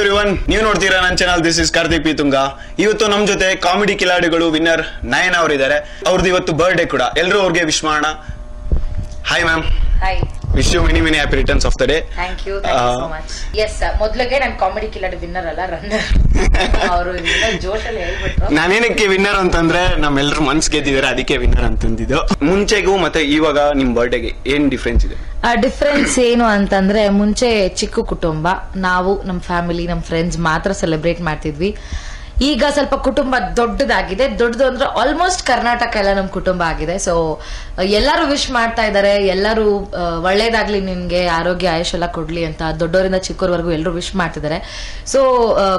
Everyone ನೀವು ನೋಡ್ತೀರಾ ನನ್ನ channel this is Karthik P Tunga ಇವತ್ತು ನಮ್ ಜೊತೆ ಕಾಮಿಡಿ ಕಿಲಾಡಿಗಳು ವಿನ್ನರ್ ನಯನ ಅವರಿದ್ದಾರೆ. ಅವ್ರದ್ದು ಇವತ್ತು ಬರ್ಡೇ ಕೂಡ. ಎಲ್ಲರೂ ಅವ್ರಿಗೆ ವಿಶ್ ಮಾಡೋಣ. Hi ma'am hi wish you many many happy returns of the day thank you thank you so much yes ಮೊದ್ಲಿಗೆ ನಾನು ಕಾಮಿಡಿ ಕಿಲಾಡಿ ವಿನ್ನರ್ ಅಲ್ಲ ರನ್ನರ್ ಅವರು ಜೋಶಲ್ಲಿ ಹೇಳ್ಬಿಟ್ರು. ನಾನೇನಕ್ಕೆ ವಿನ್ನರ್ ಅಂತಂದ್ರೆ ನಮ್ಮೆಲ್ಲರೂ ಮನ್ಸ್ ಗೆದ್ದಿದ್ದಾರೆ ಅದಕ್ಕೆ ವಿನ್ನರ್ ಅಂತಂದಿದ್ದು. ಮುಂಚೆಗೂ ಮತ್ತೆ ಇವಾಗ ನಿಮ್ ಬರ್ಡೇಗೆ ಏನ್ ಡಿಫ್ರೆನ್ಸ್ ಇದೆ? ಡಿಫ್ರೆನ್ಸ್ ಏನು ಅಂತಂದ್ರೆ ಮುಂಚೆ ಚಿಕ್ಕ ಕುಟುಂಬ ನಾವು ನಮ್ಮ ಫ್ಯಾಮಿಲಿ ನಮ್ಮ ಫ್ರೆಂಡ್ಸ್ ಮಾತ್ರ ಸೆಲೆಬ್ರೇಟ್ ಮಾಡ್ತಿದ್ವಿ. ಈಗ ಸ್ವಲ್ಪ ಕುಟುಂಬ ದೊಡ್ಡದಾಗಿದೆ. ದೊಡ್ಡದು ಅಂದ್ರೆ ಆಲ್ಮೋಸ್ಟ್ ಕರ್ನಾಟಕ ಎಲ್ಲ ನಮ್ಮ ಕುಟುಂಬ ಆಗಿದೆ. ಸೊ ಎಲ್ಲರೂ ವಿಶ್ ಮಾಡ್ತಾ ಇದ್ದಾರೆ. ಎಲ್ಲರೂ ಒಳ್ಳೇದಾಗ್ಲಿ ನಿನ್ಗೆ ಆರೋಗ್ಯ, ಆಯುಷ್ ಎಲ್ಲ ಕೊಡ್ಲಿ ಅಂತ ದೊಡ್ಡವರಿಂದ ಚಿಕ್ಕವರವರೆಗೂ ಎಲ್ಲರೂ ವಿಶ್ ಮಾಡ್ತಿದ್ದಾರೆ. So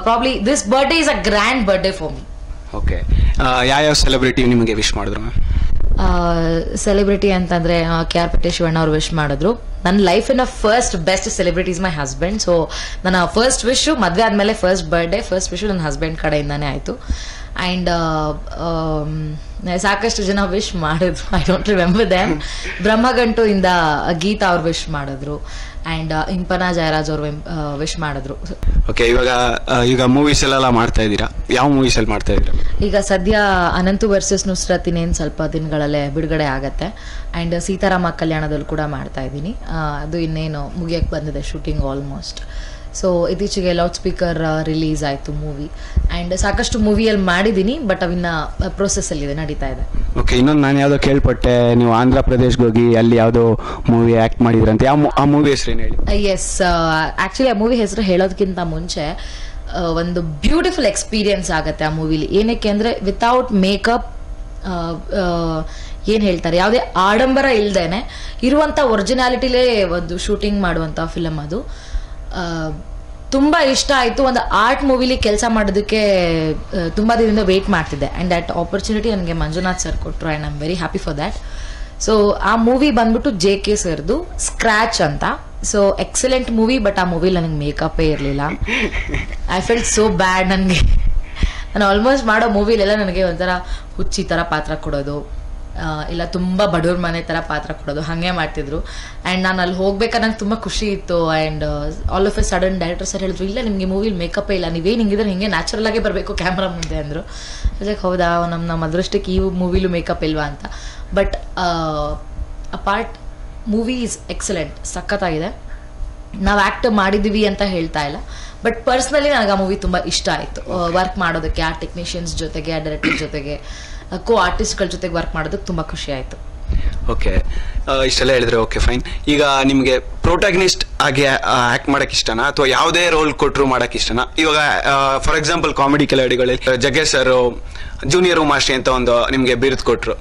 probably this birthday is a grand birthday for me okay ಯಾವ ಸೆಲೆಬ್ರಿಟಿ ನಿಮಗೆ ವಿಶ್ ಮಾಡಿದ್ರು ಮ್ಯಾಮ್ ಸೆಲೆಬ್ರಿಟಿ ಅಂತಂದ್ರೆ ಕೆ ಆರ್ ಪಟೇಲ್ ಶಿವಣ್ಣ ಅವ್ರು ವಿಶ್ ಮಾಡಿದ್ರು. ನನ್ನ ಲೈಫಿನ first best celebrity is my husband so ನನ್ನ ಫಸ್ಟ್ ವಿಶ್ ಮದುವೆ ಆದ್ಮೇಲೆ ಫಸ್ಟ್ ಬರ್ಡೇ ಫಸ್ಟ್ ವಿಶ್ ನನ್ನ ಹಸ್ಬೆಂಡ್ ಕಡೆಯಿಂದಾನೇ ಆಯಿತು. ಅಂಡ್ ಸಾಕಷ್ಟು ಜನ ವಿಶ್ ಮಾಡಿದ್ರು. I don't remember them Brahmagantu ಇಂದ ಗೀತಾ ಅವ್ರು ವಿಶ್ ಮಾಡಿದ್ರು. ಅಂಡ್ ಇಂಪನಾ ಜಯರಾಜ್ ಅವರು ವಿಶ್ ಮಾಡಿದ್ರು. ಓಕೆ ಇವಾಗ ಆ, ಈಗ ಮೂವೀಸ್ ಎಲ್ಲ ಮಾಡ್ತಾ ಇದ್ದೀರಾ? ಯಾವ ಮೂವೀಸ್ ಅಲ್ಲಿ ಮಾಡ್ತಾ ಇದ್ದೀರಾ? ಈಗ ಸದ್ಯ ಅನಂತು ವರ್ಸಸ್ ನುಸ್ರತ್ ಇನ್ನೇನು ಸ್ವಲ್ಪ ದಿನಗಳಲ್ಲೇ ಬಿಡುಗಡೆ ಆಗತ್ತೆ. ಅಂಡ್ ಸೀತಾರಾಮ ಕಲ್ಯಾಣದಲ್ಲಿ ಕೂಡ ಮಾಡ್ತಾ ಇದ್ದೀನಿ. ಅದು ಇನ್ನೇನು ಮುಗಿಯಕ್ಕೆ ಬಂದಿದೆ ಶೂಟಿಂಗ್ ಆಲ್ಮೋಸ್ಟ್ ಸೊ ಇತ್ತೀಚೆಗೆ ಲೌಡ್ ಸ್ಪೀಕರ್ ರಿಲೀಸ್ ಆಯಿತು ಮೂವಿ ಆ್ಯಂಡ್ ಸಾಕಷ್ಟು ಮೂವಿಯಲ್ಲಿ ಮಾಡಿದ್ದೀನಿ ಬಟ್ ಅವಿನ್ನ ಪ್ರೊಸೆಸ್ಸಲ್ಲಿದೆ ನಡೀತಾ ಇದೆ. ಓಕೆ ಇನ್ನೊಂದು ನಾನು ಯಾವುದೋ ಕೇಳ್ಪಟ್ಟೆ ನೀವು ಆಂಧ್ರ ಪ್ರದೇಶ್ಗೆ ಹೋಗಿ ಅಲ್ಲಿ ಯಾವುದೋ ಮೂವಿ ಆ್ಯಕ್ಟ್ ಮಾಡಿದ್ರಂತೆ ಆ ಮೂವಿ ಹೆಸರೇನು ಹೇಳಿ? ಎಸ್ ಆ್ಯಕ್ಚುಲಿ ಆ ಮೂವಿ ಹೆಸರು ಹೇಳೋದಕ್ಕಿಂತ ಮುಂಚೆ ಒಂದು ಬ್ಯೂಟಿಫುಲ್ ಎಕ್ಸ್ಪೀರಿಯನ್ಸ್ ಆಗುತ್ತೆ ಆ ಮೂವಿಲಿ ಏನಕ್ಕೆ ಅಂದರೆ ವಿತೌಟ್ ಮೇಕಪ್ ಏನು ಹೇಳ್ತಾರೆ ಯಾವುದೇ ಆಡಂಬರ ಇಲ್ಲದೇನೆ ಇರುವಂಥ ಒರಿಜಿನಾಲಿಟಿಲೇ ಒಂದು ಶೂಟಿಂಗ್ ಮಾಡುವಂಥ ಫಿಲಮ್ ಅದು. ತುಂಬಾ ಇಷ್ಟ ಆಯಿತು. ಒಂದು ಆರ್ಟ್ ಮೂವಿಲಿ ಕೆಲಸ ಮಾಡೋದಕ್ಕೆ ತುಂಬ ದಿನದಿಂದ ವೇಟ್ ಮಾಡ್ತಿದ್ದೆ. ಆ್ಯಂಡ್ ದಟ್ ಆಪರ್ಚುನಿಟಿ ನನಗೆ ಮಂಜುನಾಥ್ ಸರ್ ಕೊಟ್ಟರು and I'm very happy for that so ಆ ಮೂವಿ ಬಂದ್ಬಿಟ್ಟು ಜೆ ಕೆ ಸರ್ದು ಸ್ಕ್ರ್ಯಾಚ್ ಅಂತ. ಸೊ ಎಕ್ಸಲೆಂಟ್ ಮೂವಿ ಬಟ್ ಆ ಮೂವಿ ನನಗೆ ಮೇಕಪ್ಪೇ ಇರಲಿಲ್ಲ. ಐ ಫೆಲ್ಟ್ ಸೋ ಬ್ಯಾಡ್ ನನಗೆ. ನಾನು ಆಲ್ಮೋಸ್ಟ್ ಮಾಡೋ ಮೂವಿಲೆಲ್ಲ ನನಗೆ ಒಂಥರ ಹುಚ್ಚಿ ಥರ ಪಾತ್ರ ಕೊಡೋದು. ಇಲ್ಲ ತುಂಬ ಬಡವ್ರ ಮನೆ ಥರ ಪಾತ್ರ ಕೊಡೋದು. ಹಾಗೆ ಮಾಡ್ತಿದ್ರು. ಅಂಡ್ ನಾನು ಅಲ್ಲಿ ಹೋಗ್ಬೇಕಾದ್ರೆ ನಂಗೆ ತುಂಬಾ ಖುಷಿ ಇತ್ತು. And all of a sudden director sir ಹೇಳಿದ್ರು ಇಲ್ಲ ನಿಮಗೆ ಮೂವಿಲಿ ಮೇಕಪ್ ಇಲ್ಲ. ನೀವೇನು ಹಿಂಗಿದ್ರೆ ಹಿಂಗೆ ನ್ಯಾಚುರಲ್ ಆಗೇ ಬರಬೇಕು ಕ್ಯಾಮ್ರಾ ಮುಂದೆ ಅಂದ್ರು. ಅದಕ್ಕೆ ಹೌದಾ ನಮ್ಮ ನಮ್ಮ ಅದೃಷ್ಟಕ್ಕೆ ಈ ಮೂವಿಲು ಮೇಕಪ್ ಇಲ್ವಾ ಅಂತ. But apart movie is excellent ಸಖತ್ತಾಗಿದೆ. ನಾವು ಆಕ್ಟ್ ಮಾಡಿದ್ದೀವಿ ಅಂತ ಹೇಳ್ತಾ ಇಲ್ಲ. ಬಟ್ ಪರ್ಸ್ನಲಿ ನನಗೆ ಆ ಮೂವಿ ತುಂಬಾ ಇಷ್ಟ ಆಯ್ತು. ವರ್ಕ್ ಮಾಡೋದಕ್ಕೆ ಆ ಟೆಕ್ನಿಷಿಯನ್ಸ್ ಜೊತೆಗೆ ಆ ಡೈರೆಕ್ಟರ್ ಜೊತೆಗೆ. ಕೋ ಆರ್ಟಿಸ್ಟ್ಗಳ ಜೊತೆಗೆ ವರ್ಕ್ ಮಾಡೋದಕ್ಕೆ ತುಂಬಾ ಖುಷಿ ಆಯ್ತು. ಓಕೆ ಇಷ್ಟೆಲ್ಲ ಹೇಳಿದ್ರೆ ಓಕೆ ಫೈನ್ ಈಗ ನಿಮಗೆ ಪ್ರೊಟಾಗ್ನಿಸ್ಟ್ ಆಗಿ ಆಕ್ಟ್ ಮಾಡಕ್ ಇಷ್ಟನಾ? ಅಥವಾ ಯಾವುದೇ ರೋಲ್ ಕೊಟ್ಟರು ಮಾಡಕ್ ಇಷ್ಟನಾ? ಇವಾಗ ಫಾರ್ ಎಕ್ಸಾಂಪಲ್ ಕಾಮಿಡಿ ಕೆಲವಡಿಗಳಲ್ಲಿ ಜಗ್ಗೇ ಸರ್ ಜೂನಿಯರ್ ಉಮಾಶ್ರೀ ಅಂತ ಒಂದು ನಿಮಗೆ ಬಿರುದು ಕೊಟ್ಟರು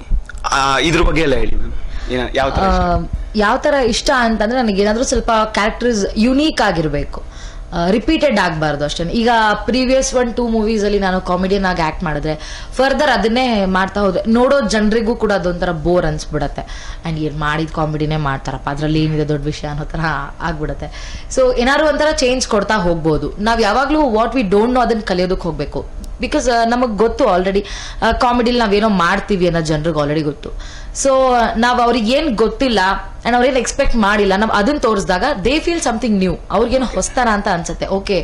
ಇದ್ರ ಬಗ್ಗೆ ಎಲ್ಲ ಹೇಳಿ ಮ್ಯಾಮ್ ಯಾವ ತರ? ಯಾವ ತರ ಇಷ್ಟ ಅಂತಂದ್ರೆ ನನಗೆ ಏನಾದ್ರೂ ಸ್ವಲ್ಪ ಕ್ಯಾರೆಕ್ಟರ್ಸ್ ಯುನೀಕ್ ಆಗಿರ್ಬೇಕು. ರಿಪೀಟೆಡ್ ಆಗಬಾರ್ದು ಅಷ್ಟೇ. ಈಗ ಪ್ರೀವಿಯಸ್ ಒನ್ ಟೂ ಮೂವೀಸ್ ಅಲ್ಲಿ ನಾನು ಕಾಮಿಡಿಯನ್ ಆಗಿ ಆಕ್ಟ್ ಮಾಡಿದ್ರೆ ಫರ್ದರ್ ಅದನ್ನೇ ಮಾಡ್ತಾ ಹೋದ್ರೆ, ನೋಡೋ ಜನರಿಗೂ ಕೂಡ ಅದೊಂಥರ ಬೋರ್ ಅನ್ಸ್ಬಿಡತ್ತೆ. ಅಂಡ್ ಏನು ಮಾಡಿದ ಕಾಮಿಡಿನೇ ಮಾಡ್ತಾರಪ್ಪ, ಅದರಲ್ಲಿ ಏನಿದೆ ದೊಡ್ಡ ವಿಷಯ ಅನ್ನೋ ಥರ ಆಗ್ಬಿಡತ್ತೆ. ಸೊ ಏನಾದ್ರು ಒಂಥರ ಚೇಂಜ್ ಕೊಡ್ತಾ ಹೋಗ್ಬೋದು. ನಾವು ಯಾವಾಗಲೂ ವಾಟ್ ವಿ ಡೋಂಟ್ ನೋ ಅದನ್ನ ಕಲಿಯೋದಕ್ಕೆ ಹೋಗ್ಬೇಕು. ಬಿಕಾಸ್ ನಮಗೆ ಗೊತ್ತು ಆಲ್ರೆಡಿ ಕಾಮಿಡಿಲಿ ನಾವೇನೋ ಮಾಡ್ತೀವಿ ಅನ್ನೋ ಜನರಿಗೆ ಆಲ್ರೆಡಿ ಗೊತ್ತು. ಸೊ ನಾವ್ ಅವ್ರಿಗೆ ಏನ್ ಗೊತ್ತಿಲ್ಲ ಅಂಡ್ ಅವ್ರೇನ್ ಎಕ್ಸ್ಪೆಕ್ಟ್ ಮಾಡಿಲ್ಲ, ನಾವ್ ಅದನ್ನ ತೋರಿಸಿದಾಗ ದೇ ಫೀಲ್ ಸಮಥಿಂಗ್ ನ್ಯೂ ಅವ್ರಿಗೇನೋ ಹೊಸ್ತಾರ ಅಂತ ಅನ್ಸುತ್ತೆ. ಓಕೆ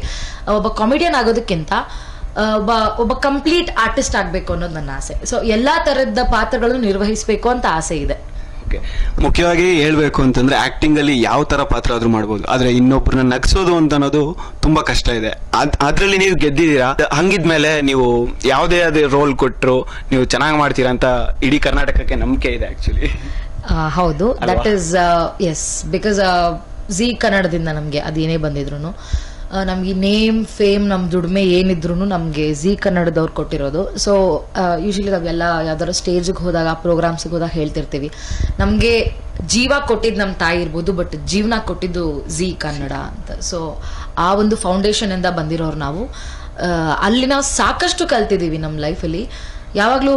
ಒಬ್ಬ ಕಾಮಿಡಿಯನ್ ಆಗೋದಕ್ಕಿಂತ ಒಬ್ಬ ಒಬ್ಬ ಕಂಪ್ಲೀಟ್ ಆರ್ಟಿಸ್ಟ್ ಆಗ್ಬೇಕು ಅನ್ನೋದು ನನ್ನ ಆಸೆ. ಸೊ ಎಲ್ಲಾ ತರದ ಪಾತ್ರಗಳನ್ನು ನಿರ್ವಹಿಸಬೇಕು ಅಂತ ಆಸೆ ಇದೆ. ಓಕೆ ಮುಖ್ಯವಾಗಿ ಹೇಳಬೇಕು ಅಂತಂದ್ರೆ ಆಕ್ಟಿಂಗ್ ಅಲ್ಲಿ ಯಾವ ತರ ಪಾತ್ರ ಆದ್ರೂ ಮಾಡ್ಬೋದು. ಆದ್ರೆ ಇನ್ನೊಬ್ಬರನ್ನ ನಗ್ಸೋದು ಅಂತ ಅನ್ನೋದು ತುಂಬಾ ಕಷ್ಟ ಇದೆ. ಅದು ಅದ್ರಲ್ಲಿ ನೀವು ಗೆದ್ದಿದ್ದೀರಾ? ಹಂಗಿದ್ಮೇಲೆ ನೀವು ಯಾವುದೇ ಅದೇ ರೋಲ್ ಕೊಟ್ಟರು ನೀವು ಚೆನ್ನಾಗಿ ಮಾಡ್ತೀರಾ ಅಂತ ಇಡೀ ಕರ್ನಾಟಕಕ್ಕೆ ನಂಬಿಕೆ ಇದೆ ಆಕ್ಚುಲಿ ಹೌದು? That is yes because Zee ಕನ್ನಡದಿಂದ ನಮಗೆ ಅದೇನೇ ಬಂದಿದ್ರು ನಮ್ಗೆ ನೇಮ್ ಫೇಮ್ ನಮ್ಮ ದುಡಿಮೆ ಏನಿದ್ರು ನಮಗೆ ಜಿ ಕನ್ನಡದವ್ರು ಕೊಟ್ಟಿರೋದು. ಸೊ ಯೂಶಲಿ ನಾವೆಲ್ಲ ಯಾವ್ದಾದ್ರು ಸ್ಟೇಜ್ಗೆ ಹೋದಾಗ ಪ್ರೋಗ್ರಾಮ್ಸ್ಗೆ ಹೋದಾಗ ಹೇಳ್ತಿರ್ತೀವಿ. ನಮಗೆ ಜೀವ ಕೊಟ್ಟಿದ್ದು ನಮ್ಮ ತಾಯಿ ಇರ್ಬೋದು ಬಟ್ ಜೀವನ ಕೊಟ್ಟಿದ್ದು ಜಿ ಕನ್ನಡ ಅಂತ. ಸೊ ಆ ಒಂದು ಫೌಂಡೇಶನ್ ಇಂದ ಬಂದಿರೋರು ನಾವು. ಅಲ್ಲಿ ನಾವು ಸಾಕಷ್ಟು ಕಲ್ತಿದ್ದೀವಿ ನಮ್ಮ ಲೈಫಲ್ಲಿ ಯಾವಾಗ್ಲೂ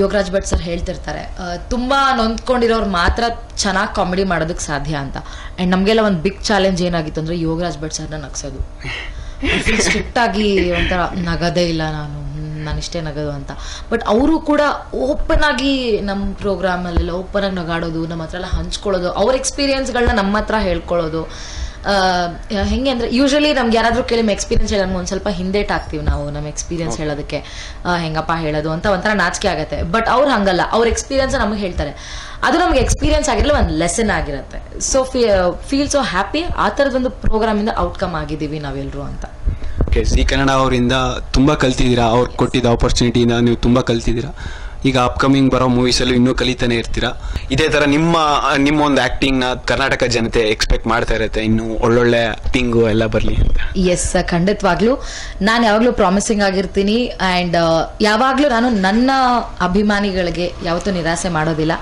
ಯೋಗರಾಜ್ ಭಟ್ ಸರ್ ಹೇಳ್ತಿರ್ತಾರೆ ತುಂಬಾ ನೊಂದ್ಕೊಂಡಿರೋರು ಮಾತ್ರ ಚೆನ್ನಾಗಿ ಕಾಮಿಡಿ ಮಾಡೋದಕ್ಕೆ ಸಾಧ್ಯ ಅಂತ. ಅಂಡ್ ನಮಗೆಲ್ಲ ಒಂದು ಬಿಗ್ ಚಾಲೆಂಜ್ ಏನಾಗಿತ್ತು ಅಂದ್ರೆ ಯೋಗರಾಜ್ ಭಟ್ ಸರ್ನ ನಗ್ಸೋದು. ಸ್ಟ್ರಿಕ್ಟ್ ಆಗಿ ಒಂಥರ, ನಗದೇ ಇಲ್ಲ ನಾನು ನಾನು ಇಷ್ಟೇ ನಗದು ಅಂತ. ಬಟ್ ಅವರು ಕೂಡ ಓಪನ್ ಆಗಿ ನಮ್ಮ ಪ್ರೋಗ್ರಾಮಲ್ಲೆಲ್ಲ ಓಪನ್ ಆಗಿ ನಗಾಡೋದು ನಮ್ಮ ಹತ್ರ ಎಲ್ಲ ಹಂಚ್ಕೊಳ್ಳೋದು, ಅವ್ರ ಎಕ್ಸ್ಪೀರಿಯನ್ಸ್ಗಳನ್ನ ನಮ್ಮ ಹತ್ರ ಹೇಳ್ಕೊಳ್ಳೋದು. ಹೆಂಗೆ ಅಂದ್ರೆ ಯೂಶಲಿ ನಮ್ಗೆ ಯಾರಾದ್ರೂ ಕೇಳಿ ಎಕ್ಸ್ಪೀರಿಯನ್ಸ್ ಹೇಳೋದು ಒಂದು ಸ್ವಲ್ಪ ಹಿಂದೇಟ್ ಆಗ್ತೀವಿ ನಾವು ನಮ್ಮ ಎಕ್ಸ್ಪೀರಿಯನ್ಸ್ ಹೇಳೋದಕ್ಕೆ. ಹೆಂಗಪ್ಪ ಹೇಳೋದು ಅಂತ ಒಂಥರ ನಾಚಿಕೆ ಆಗುತ್ತೆ. ಬಟ್ ಅವ್ರು ಹಂಗಲ್ಲ. ಅವ್ರ ಎಕ್ಸ್ಪೀರಿಯನ್ಸ್ ನಮಗೆ ಹೇಳ್ತಾರೆ. ಅದು ನಮ್ಗೆ ಎಕ್ಸ್ಪೀರಿಯನ್ಸ್ ಆಗಿರಲಿ ಒಂದು ಲೆಸನ್ ಆಗಿರುತ್ತೆ. ಸೊ ಫೀಲ್ ಸೊ ಹ್ಯಾಪಿ ಆ ಥರದೊಂದು ಪ್ರೋಗ್ರಾಮಿಂದ ಔಟ್ಕಮ್ ಆಗಿದ್ದೀವಿ ನಾವೆಲ್ಲರೂ ಅಂತ. ಓಕೆ ಸಿ ಕನ್ನಡ ಅವರಿಂದ ತುಂಬ ಕಲ್ತಿದ್ದೀರಾ? ಅವ್ರು ಕೊಟ್ಟಿದ್ದ ಆಪರ್ಚುನಿಟಿಯಿಂದ ನೀವು ತುಂಬ ಕಲ್ತಿದ್ದೀರಾ? ಈಗ ಅಪ್ಕಮಿಂಗ್ ಬರೋ ಮೂವೀಸಲ್ಲೂ ಇನ್ನೂ ಕಲಿತಾನೆ ಇರ್ತೀರಾ? ಇದೇ ಥರ ನಿಮ್ಮ ನಿಮ್ಮ ಒಂದು ಆ್ಯಕ್ಟಿಂಗ್ನ ಕರ್ನಾಟಕ ಜನತೆ ಎಕ್ಸ್ಪೆಕ್ಟ್ ಮಾಡ್ತಾ ಇರುತ್ತೆ ಇನ್ನು ಒಳ್ಳೊಳ್ಳೆ ಆ್ಯಕ್ಟಿಂಗು ಎಲ್ಲ ಬರಲಿ ಅಂತ. ಎಸ್ ಖಂಡಿತವಾಗ್ಲೂ. ನಾನು ಯಾವಾಗಲೂ ಪ್ರಾಮಿಸಿಂಗ್ ಆಗಿರ್ತೀನಿ ಆ್ಯಂಡ್ ಯಾವಾಗಲೂ ನಾನು ನನ್ನ ಅಭಿಮಾನಿಗಳಿಗೆ ಯಾವತ್ತೂ ನಿರಾಸೆ ಮಾಡೋದಿಲ್ಲ.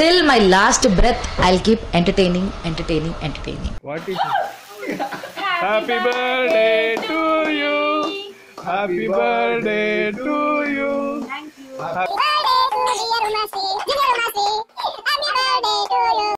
Till my last breath I keep entertaining entertaining entertaining happy birthday to you birthday to you.